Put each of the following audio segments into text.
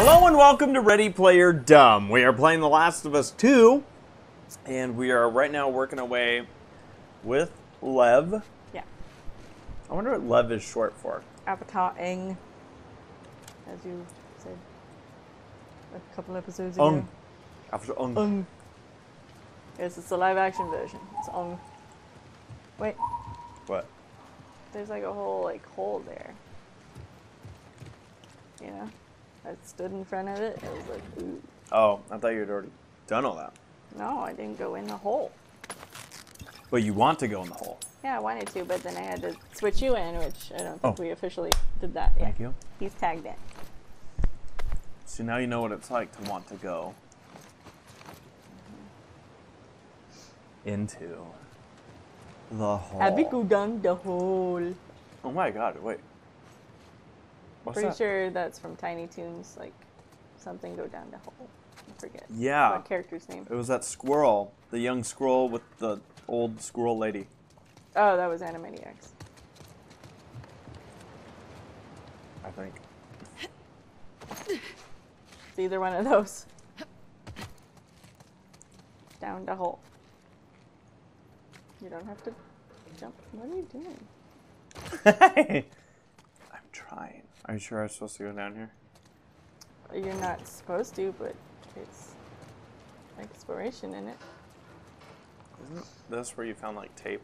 Hello and welcome to Ready Player Dumb. We are playing The Last of Us 2, and we are right now working away with Lev. Yeah. I wonder what Lev is short for. Avatar Aang, as you said a couple episodes ago. Ung. After Ung. Ung. Yes, it's the live action version. It's Ung. Wait, What? there's like a whole like hole there. You know? I stood in front of it. It was like, ooh. Oh, I thought you had already done all that. No, I didn't go in the hole. But you want to go in the hole. Yeah, I wanted to, but then I had to switch you in, which I don't think Oh. we officially did that yet. Thank you. He's tagged in. So now you know what it's like to want to go into the hole. Have we go down the hole? Oh my god, wait. What's Pretty that? sure that's from Tiny Toons, like something go down the hole. I forget. Yeah. What character's name? It was that squirrel, the young squirrel with the old squirrel lady. Oh, that was Animaniacs. I think. It's either one of those. Down the hole. You don't have to jump. What are you doing? I'm trying. Are you sure I was supposed to go down here? You're not supposed to, but it's exploration in it. Isn't this where you found like tape?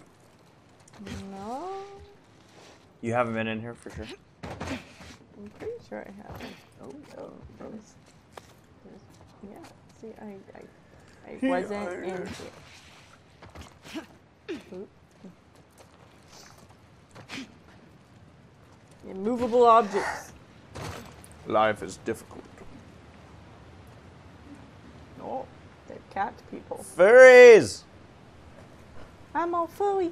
No, You haven't been in here for sure. I'm pretty sure I have. Oh, Oh, there's, there's, yeah. See, I, I, I wasn't in here. Oop. Immovable objects. Life is difficult. No, they're cat people. Furries! I'm all furry.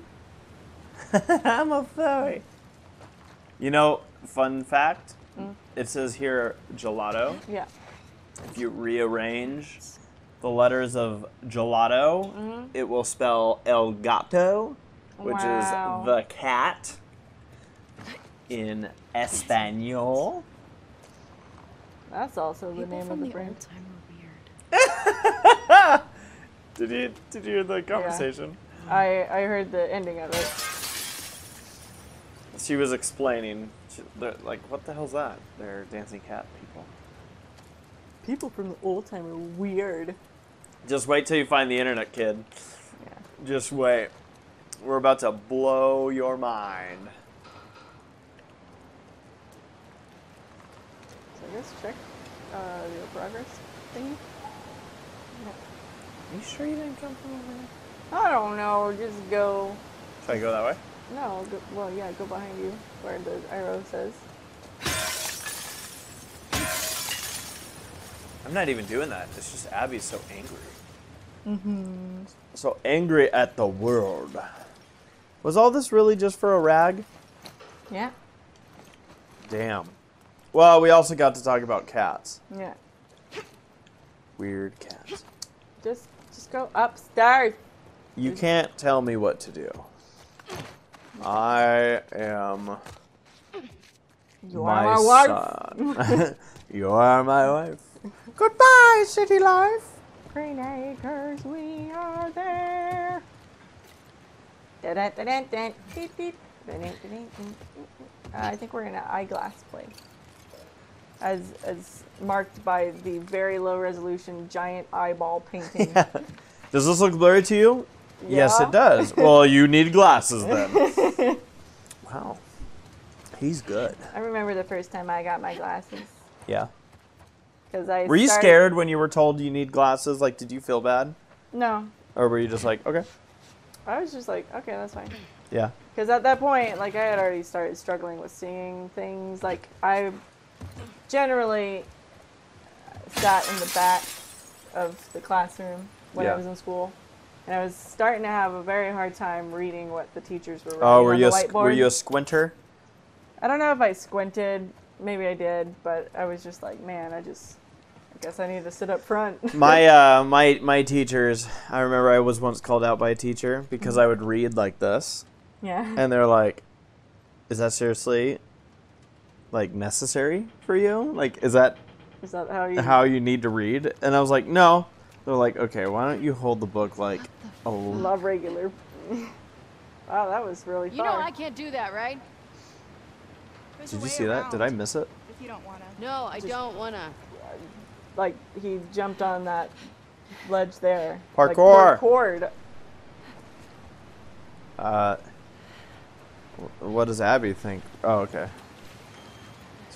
I'm a furry. You know, fun fact. Mm. It says here gelato. Yeah. If you rearrange the letters of gelato, Mhm. it will spell El Gato, which Wow. is the cat in Espanol. That's also the People name of the the brand. old time are weird. Did you did you hear the conversation? I I heard the ending of it. She was explaining, she, like, what the hell's that? They're dancing cat people. People from the old time are weird. Just wait till you find the internet, kid. Yeah. Just wait. We're about to blow your mind. So I guess check uh, your progress thing. Are you sure you didn't come from over there? I don't know. Just go. Should I go that way? No. Go, well, yeah. Go behind you where the arrow says. I'm not even doing that. It's just Abby's so angry. Mm-hmm. So angry at the world. Was all this really just for a rag? Yeah. Damn. Well, we also got to talk about cats. Yeah. Weird cats. Just just go upstairs. You can't tell me what to do. I am You my are my wife. son. you are my wife. Goodbye, city life. Green Acres, we are there. Beep. Dun-dun-dun-dun-dun. Uh, I think we're in an eyeglass play. As, as marked by the very low resolution giant eyeball painting. Does this look blurry to you? Yes, it does. Well, you need glasses then. wow. He's good. I remember the first time I got my glasses. Yeah. Cause I Were you started- scared when you were told you need glasses? Like, did you feel bad? No. Or were you just like, okay? I was just like, okay, that's fine. Yeah. Because at that point, like I had already started struggling with seeing things. Like I generally sat in the back of the classroom when Yeah. I was in school, and I was starting to have a very hard time reading what the teachers were writing Oh, were on you a, the squ- were you a squinter? I don't know if I squinted. Maybe I did, but I was just like, man, I just, I guess I need to sit up front. my uh, my my teachers. I remember I was once called out by a teacher because I would read like this, yeah. and they're like, "Is that seriously, like necessary for you? Like, is that Is that how you? how you need to read, and I was like, no. They're like, okay, why don't you hold the book like a l- Love regular. wow, that was really You know. I can't do that, right? There's Did you way see that? Did I miss it? If you don't wanna. No, I don't wanna. Like he jumped on that ledge there. Parkour. Like, parkoured. Uh, what does Abby think? Oh, okay.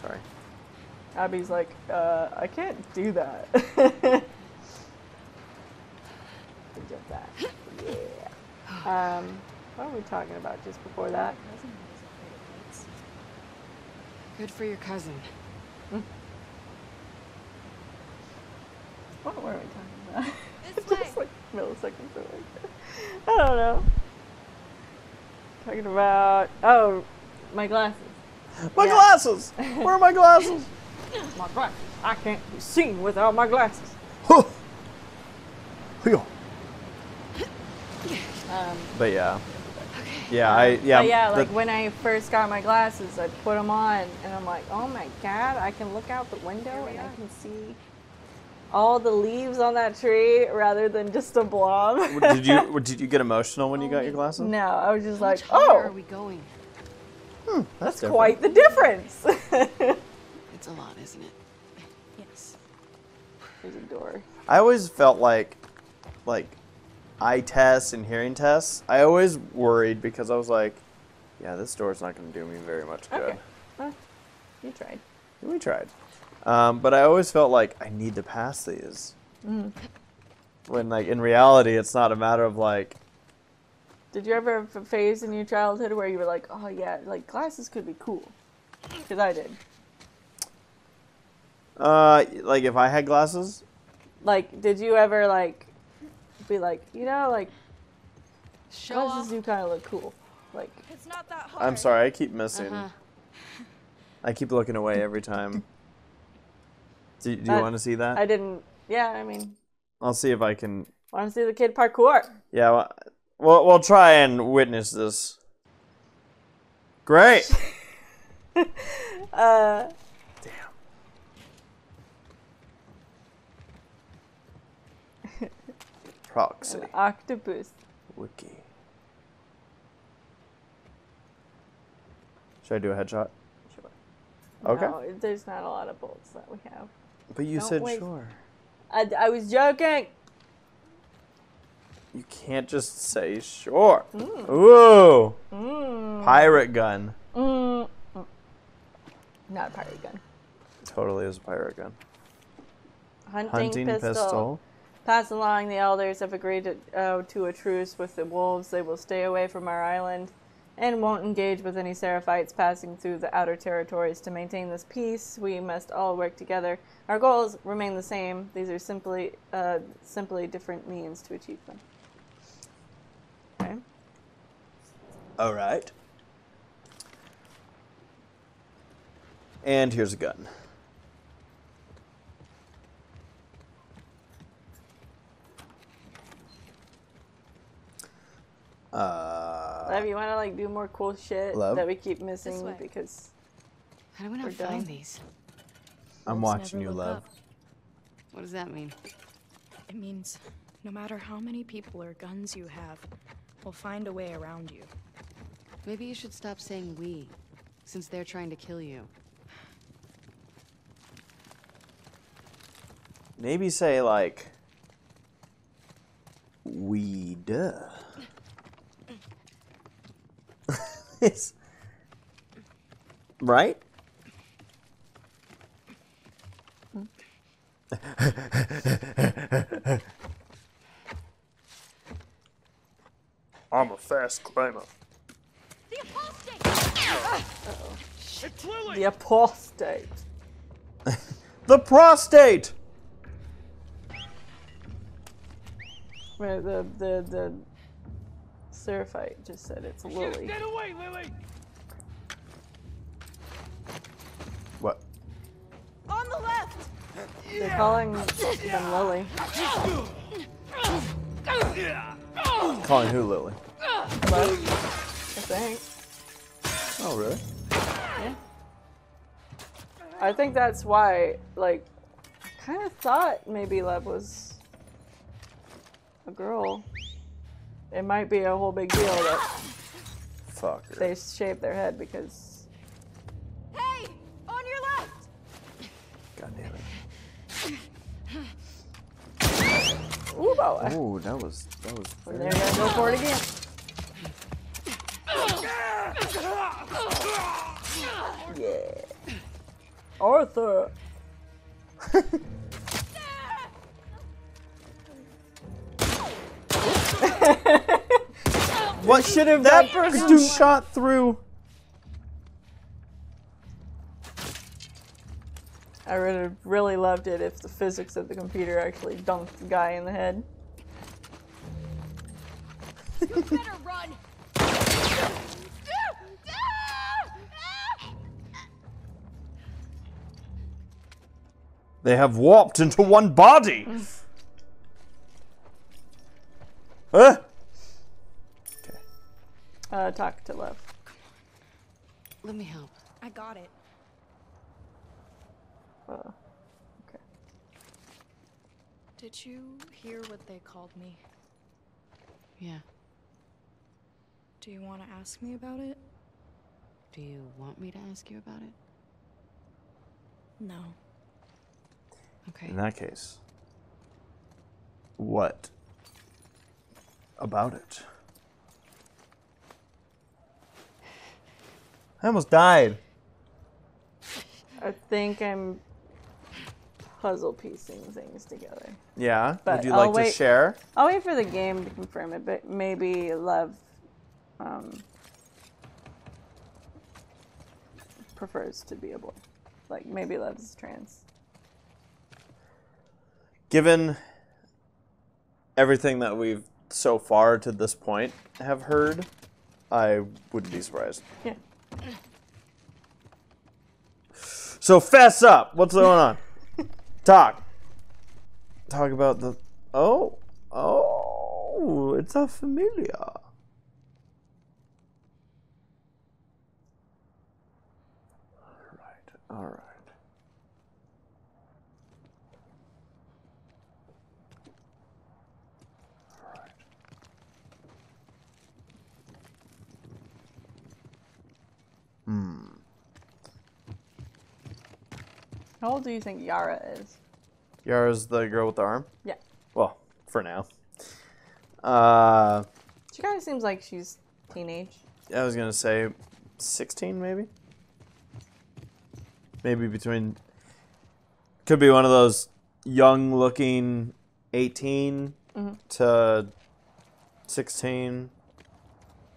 Sorry. Abby's like, uh, I can't do that. Get that. Yeah. Um, what were we talking about just before that? Good for your cousin. What were we talking about? This just like milliseconds away. I don't know. Talking about oh, my glasses. My Yeah. glasses. Where are my glasses? My glasses. I can't be seen without my glasses. Huh. Hyo. Um, But yeah. Okay. Yeah, I yeah. but yeah, the- like when I first got my glasses, I put them on, and I'm like, oh my god, I can look out the window and I can see all the leaves on that tree rather than just a blob. did you did you get emotional when you got your glasses? no, I was just How like, much higher are oh, we going? That's different. quite the difference. It's a lot, isn't it? Yes. There's a door. I always felt like, like, eye tests and hearing tests. I always worried because I was like, yeah, this door's not going to do me very much good. Okay. Well, you tried. We tried, um, but I always felt like I need to pass these. Mm. When like in reality, it's not a matter of like, Did you ever have a phase in your childhood where you were like, oh yeah, like glasses could be cool? Because I did. uh, like if I had glasses, Like, did you ever like be like, you know, like Show glasses off. do kind of look cool? Like, It's not that hard. I'm sorry, I keep missing. Uh-huh. I keep looking away every time. Do, do you Uh, want to see that? I didn't. Yeah, I mean, I'll see if I can. want to see the kid parkour? Yeah, well, we'll, we'll try and witness this. Great. Uh, Damn. Proxy. an octopus. Wiki. Should I do a headshot? Sure. Okay. No, there's not a lot of bolts that we have. But you Don't said wait. sure. I, I was joking. You can't just say sure. Ooh. Mm, Pirate gun. mm, mm. Not a pirate gun. Totally is a pirate gun. Hunting, Hunting pistol. pistol. Pass along, the elders have agreed to, uh, to a truce with the wolves. They will stay away from our island and won't engage with any Seraphites passing through the outer territories. To maintain this peace, we must all work together. Our goals remain the same. These are simply, uh, simply different means to achieve them. Okay. All right. And here's a gun. Uh, Lev, you want to like do more cool shit Lev? that we keep missing because How do we not We're done. find these? I'm watching you, Lev. up. What does that mean? It means no matter how many people or guns you have, we'll find a way around you. Maybe you should stop saying we, since they're trying to kill you. Maybe say like we duh. It's- right? I'm a fast climber. The apostate. The prostate. Where the the the Seraphite just said it's Lily. Get away, Lily! What? On the left! They're calling them Lily. Calling who Lily? Left, I think. Oh really? Yeah. I think that's why, like, I kind of thought maybe Lev was a girl. It might be a whole big deal that Fucker. they shaved their head because Hey! On your left! God damn it. ooh, boy. Oh, that was that was. And Very... they're gonna go for it again. Yeah. Arthur. What should have that person dude shot through? I would have really loved it if the physics of the computer actually dunked the guy in the head. You better run! They have warped into one body. Huh? Okay. Uh, talk to Lev. Let me help. I got it. Uh, okay. Did you hear what they called me? Yeah. Do you want to ask me about it? Do you want me to ask you about it? No. Okay. In that case, what about it? I almost died. I think I'm puzzle piecing things together. Yeah. But Would you I'll like to wait- share? I'll wait for the game to confirm it, but maybe Lev um, prefers to be a boy. Like maybe Lev's trans. Given everything that we've so far to this point have heard, I wouldn't be surprised. Yeah. So fess up. What's going on? Talk. Talk about the. Oh, oh, it's a familiar. All right. All right. How old do you think Yara is? Yara's the girl with the arm. Yeah. Well, for now. Uh, She kind of seems like she's teenage. I was gonna say, sixteen maybe. Maybe between. Could be one of those young-looking, 18 to sixteen.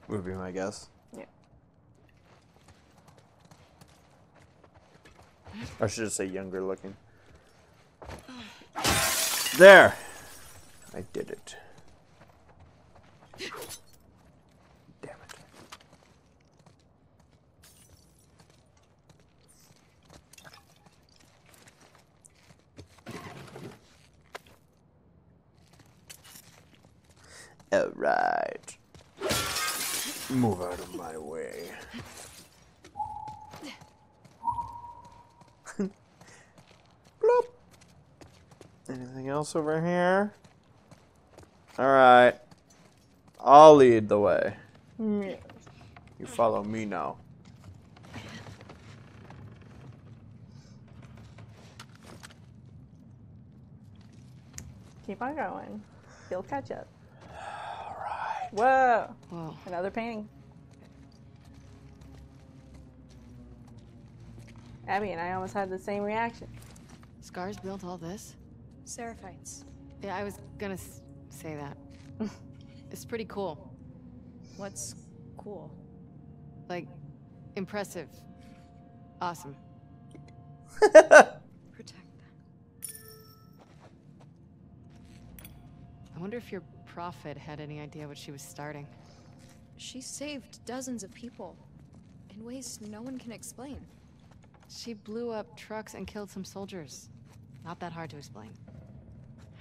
Would be my guess. Yeah. I should just say younger looking. There. I did it. Damn it. All right. Move out of my way. Anything else over here? All right. I'll lead the way. Yeah. You follow me now. Keep on going. He'll catch up. All right. Whoa! Whoa. Another painting. Abby and I almost had the same reaction. Scars built all this? Seraphites. Yeah, I was gonna s- say that. it's pretty cool. What's cool? Like, impressive. Awesome. Protect them. I wonder if your prophet had any idea what she was starting. She saved dozens of people in ways no one can explain. She blew up trucks and killed some soldiers. Not that hard to explain.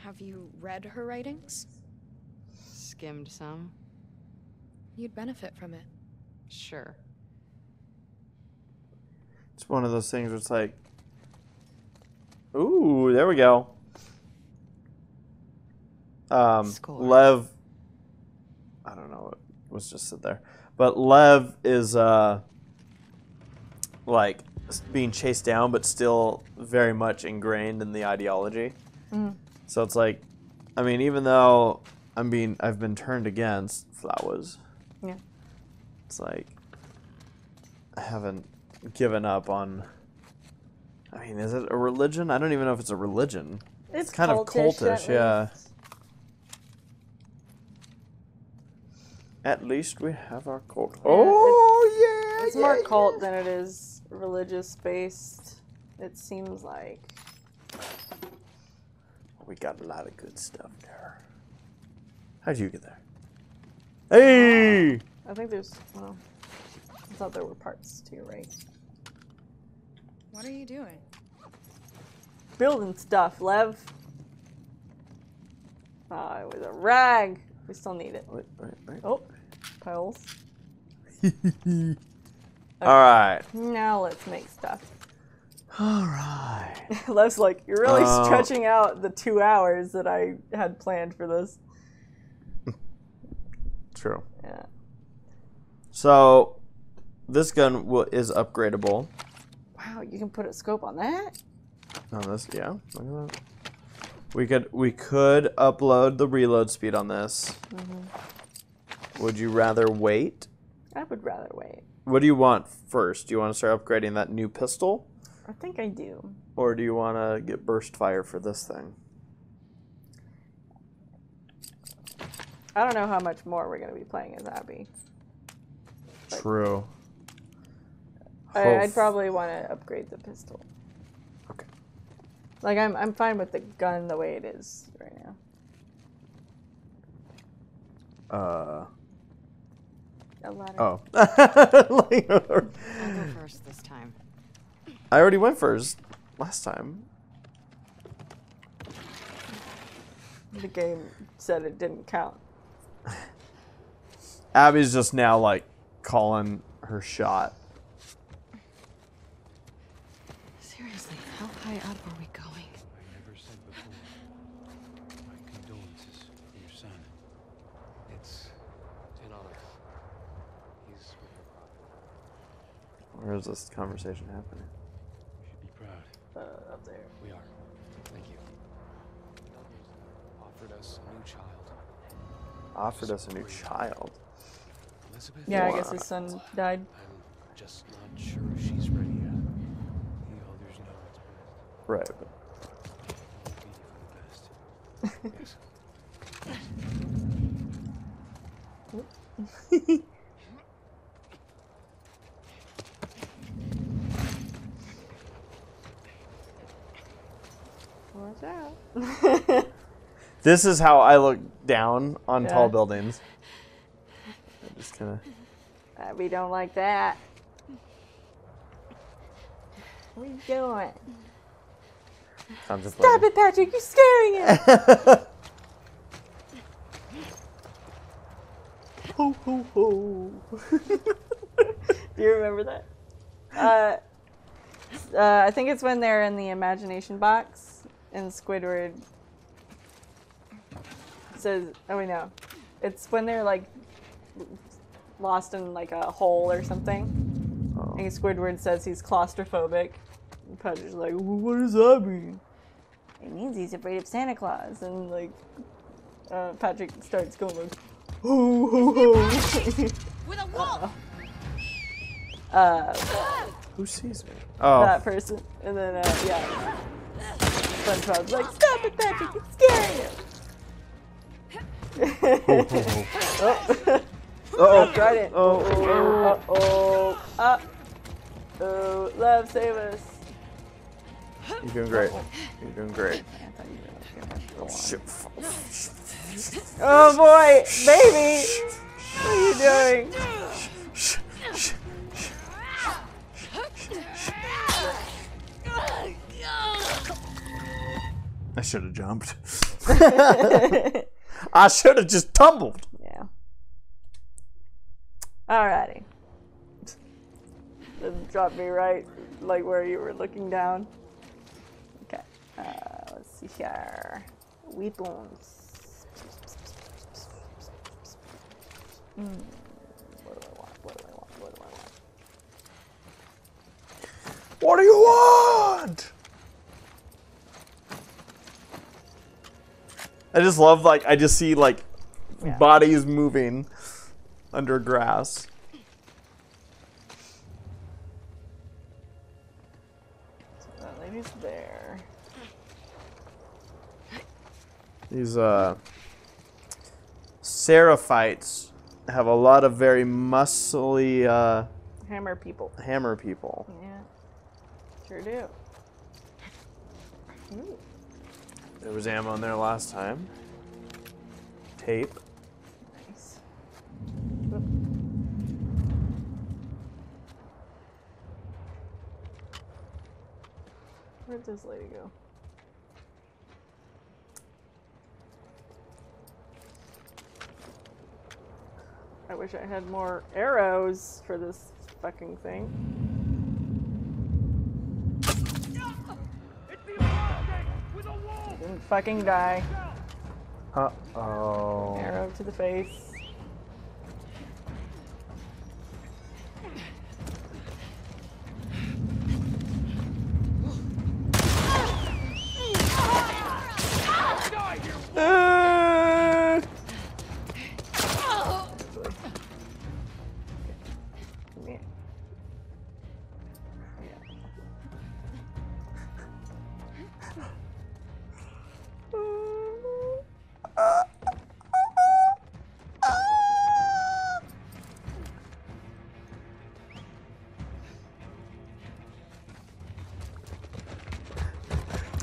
Have you read her writings? Skimmed some? You'd benefit from it. Sure. It's one of those things where it's like, ooh, Ooh, there we go. Um, Score. Lev. I don't know. It was just sit there, but Lev is uh, like being chased down, but still very much ingrained in the ideology. So it's like, I mean, even though I'm being, I've been turned against flowers. Yeah. It's like I haven't given up on. I mean, is it a religion? I don't even know if it's a religion. It's, kind of cultish, at cultish, yeah. least. At least we have our cult. Yeah, oh yeah, It's yeah, more yeah. cult than it is religious based. It seems like. We got a lot of good stuff there. How'd you get there? Hey! I think there's. Well, I thought there were parts to your right. What are you doing? Building stuff, Lev. Ah, it was a rag. We still need it. Wait, wait, wait. Oh, piles. All right. Now let's make stuff. All right. Lev's like, you're really Oh. stretching out the two hours that I had planned for this. True. Yeah. So, this gun is upgradable. Wow, you can put a scope on that? On this, yeah. Look at that. We could we could upload the reload speed on this. Mm-hmm. Would you rather wait? I would rather wait. What do you want first? Do you want to start upgrading that new pistol, I think I do. or do you want to get burst fire for this thing? I don't know how much more we're going to be playing as Abby. True. I, I'd probably want to upgrade the pistol. Okay. Like, I'm, I'm fine with the gun the way it is right now. Uh. A ladder. Oh. I'll go first this time. I already went first last time. The game said it didn't count. Abby's just now like calling her shot. Seriously, how high up are we going? I never said before. My condolences for your son. It's an honor. He's with your father. Where is this conversation happening? You should be proud. Uh, up there. We are. Thank you. Offered us a new child. Offered us a new child. Elizabeth? Yeah, I guess his son died. I'm just not sure she's ready yet. The elders know what's best. Right. but- Be for the best. Yes. Watch out. This is how I look down on Yeah. tall buildings. I'm just kind of. Abby don't like that. What are you doing? Stop it, Patrick! You're scaring him! ho ho ho. Do you remember that? Uh, uh, I think it's when they're in the imagination box and Squidward says, "Oh wait, no, it's when they're like lost in like a hole or something." And Squidward says he's claustrophobic. And Patrick's like, well, "What does that mean?" It means he's afraid of Santa Claus, and like uh, Patrick starts going like, "Ho ho ho." With a wolf! uh, Who sees me? Oh. that person. And then, uh, yeah. SpongeBob's like, stop it, Patrick, it's scaring him. Oh. Oh. right in. Oh. Uh oh. Uh oh. oh. Lev, save us. You're doing great. You're doing great. I thought you were gonna go on. Shit. Oh boy, baby! What are you doing? I should have jumped. I should have just tumbled. Yeah. Alrighty. Then drop me right, like where you were looking down. Okay. Uh, let's see here. Weapons. Hmm. What do I want? What do I want? What do I want? What do you want? I just love like I just see like Yeah. bodies moving under grass. So that lady's there. These uh Seraphites have a lot of very muscly uh, Hammer people. hammer people. Yeah. Sure do. Ooh. There was ammo in there last time. Tape. Nice. Where'd this lady go? I wish I had more arrows for this fucking thing. Fucking die. Uh oh. Arrow to the face.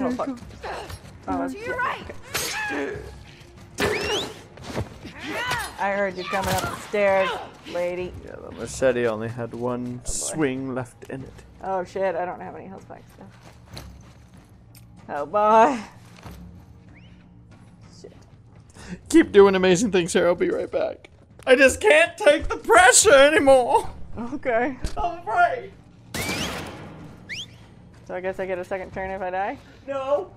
Oh, fuck. Oh, that's- You're right. I heard you coming up the stairs, lady. yeah, the machete only had one oh, swing left in it. Oh shit, I don't have any health packs though. Oh boy. Shit. Keep doing amazing things here. I'll be right back. I just can't take the pressure anymore. Okay. I'm afraid. So I guess I get a second turn if I die? No.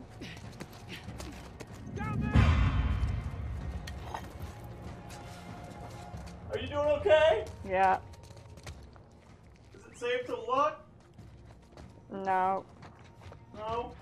Are you doing okay? Yeah. Is it safe to look? No. No.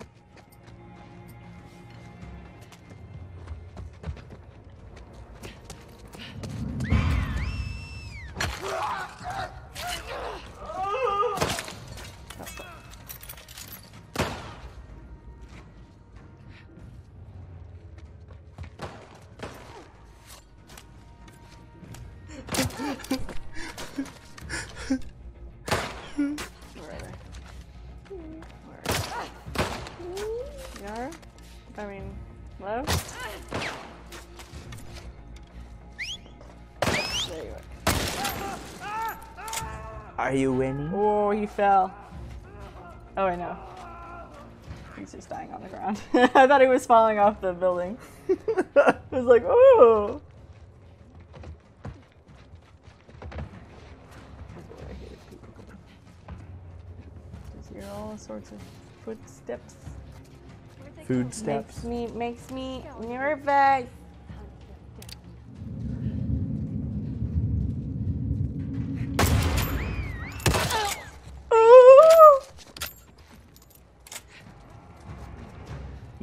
You winning? Oh, he fell. Oh, I know. He's just dying on the ground. I thought he was falling off the building. I was like, oh. That's why I hated people. Just hear all sorts of footsteps. Food steps. Makes me makes me nervous.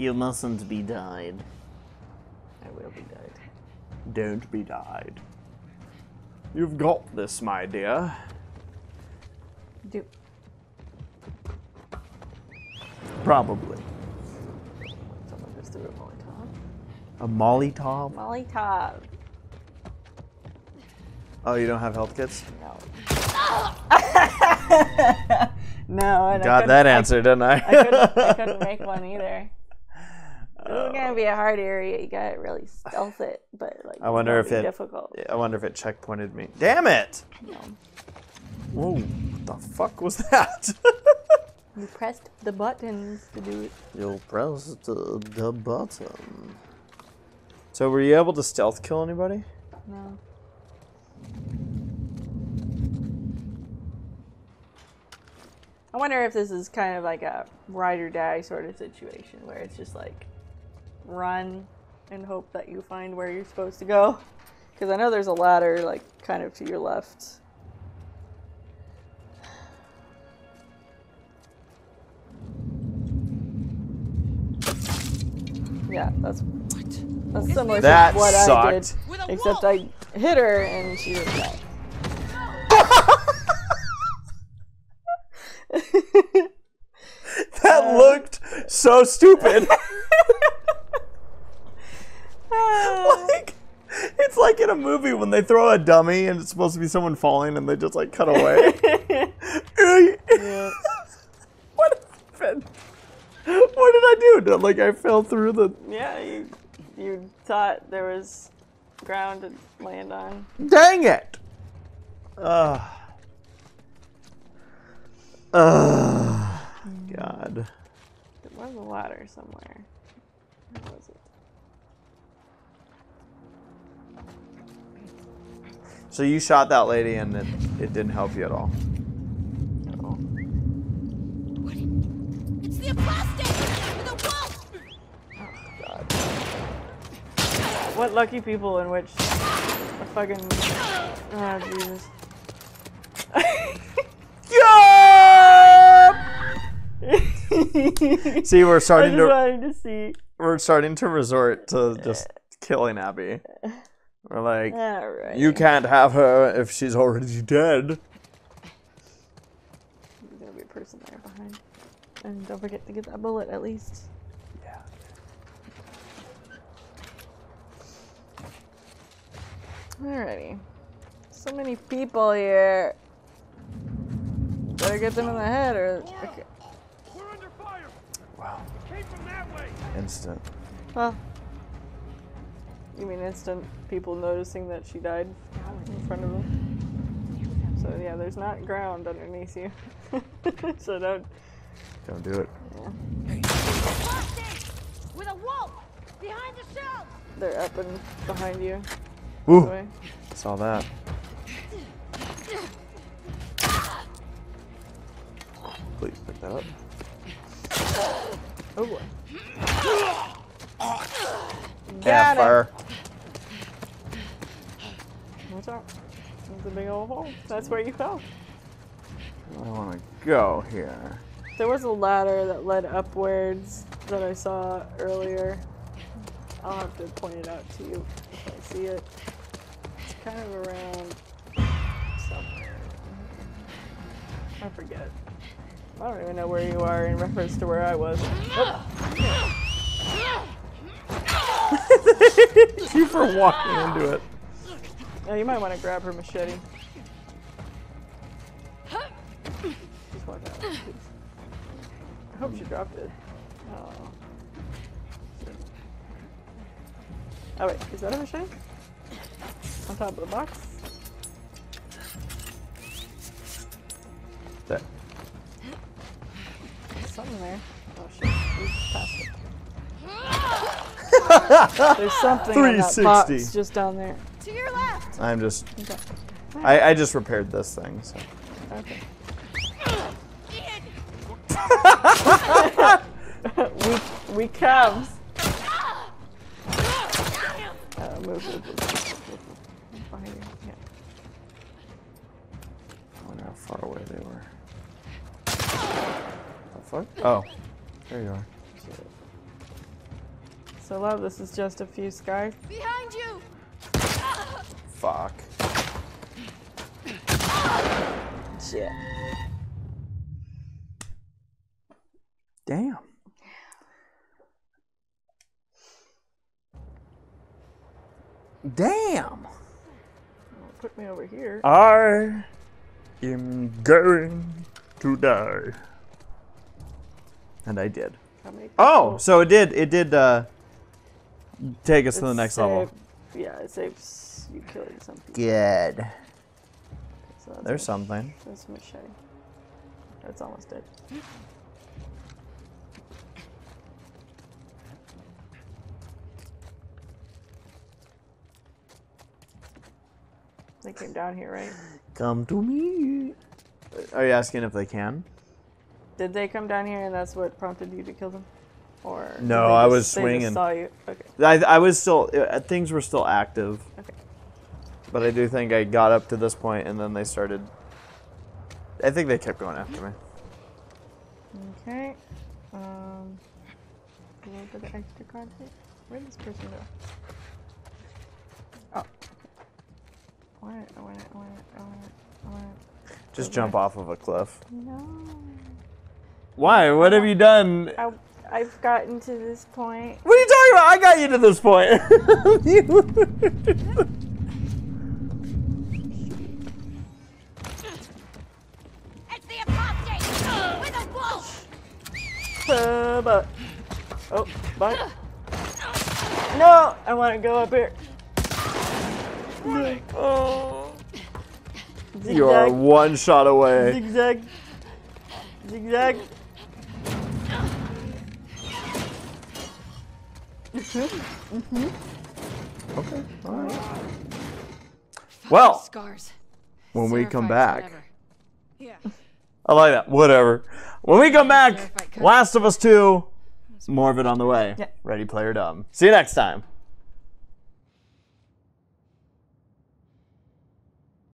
You mustn't be died. I will be died. Don't be died. You've got this, my dear. Do Probably. someone just threw a Molotov? A Molotov? Molotov. Oh, you don't have health kits? No. no, I Got couldn't- that I- answer, didn't I? I couldn't, I couldn't make one either. It was gonna be a hard area. You gotta really stealth it, but like I wonder if it. difficult. I wonder if it checkpointed me. Damn it! No. Whoa! What the fuck was that? You pressed the buttons to do it. You pressed the, the button. So, were you able to stealth kill anybody? No. I wonder if this is kind of like a ride or die sort of situation where it's just like run and hope that you find where you're supposed to go. Because I know there's a ladder, like, kind of to your left. Yeah, that's that's similar That to what I did. sucked. Except. I hit her and she didn't die. That uh, looked so stupid. like it's like in a movie when they throw a dummy and it's supposed to be someone falling and they just like cut away. what happened? What did I do? Did, Like I fell through the Yeah, you you thought there was ground to land on. Dang it! Ugh. Ugh. God. There was a ladder somewhere. Where was it? So you shot that lady and it, it didn't help you at all. No. It's the apostate with a wolf. God. What lucky people in which a fucking oh Jesus. See, we're I starting just to to see. we're starting to resort to just killing Abby. We're like, Alright. you can't have her if she's already dead. There's gonna be a person there behind. And don't forget to get that bullet at least. Yeah. Alrighty. So many people here. Better get them in the head or. Okay. We're under fire. Wow. Came from that way. Instant. Well. You mean instant people noticing that she died in front of them? So yeah, there's not ground underneath you. so don't. Don't do it. Apostate with a wolf behind the shelves. They're up and behind you. Ooh, Away. saw that. Please pick that up. Oh boy. Yeah, Got it. What's up? There's a big old hole. That's where you fell. I want to go here. There was a ladder that led upwards that I saw earlier. I'll have to point it out to you if I see it. It's kind of around somewhere. I forget. I don't even know where you are in reference to where I was. you for walking into it. Yeah, you might want to grab her machete. Just walk out. I hope she dropped it. Oh. Oh wait, is that a machete? On top of the box? There. There's something there. Oh shit, we passed it. There's something in that 360. box just down there. To your left. I'm just. Okay. I, I just repaired this thing. So. Okay. Ian. weak, weak calves. Uh, move, move, move, move, move, move. Behind you. Yeah. I wonder how far away they were. The fuck? Oh, there you are. So, Lev, this is just a few scars. Behind you. Fuck. Shit. Damn. Damn. Put me over here. I am going to die. And I did. Oh, so it did. It did uh, take us to the It next level. Yeah, it saves you killing some people. Good. So There's something. That's a machete. That's almost dead. They came down here, right? Come to me. Are you asking if they can? Did they come down here and that's what prompted you to kill them? or No, I just- was they swinging. Just saw you. Okay. I, I was still uh, things were still active, Okay. But I do think I got up to this point and then they started. I think they kept going after me. Okay. Um, a little bit of extra card here. Where did this person go? Oh. I want it, I want it, I want it, I want it, I want it. Just Okay. jump off of a cliff. No. Why? What have you done? I, I've gotten to this point. What are you talking about? I got you to this point. Uh, but. Oh, but. No! I want to go up here. Oh. you are one shot away. Zigzag. Zigzag. Okay. All right. Well, Scars. when we come back. Yeah. I like that. Whatever. When we come back, Last of Us 2, more of it on the way. Yeah. Ready Player Dumb. See you next time.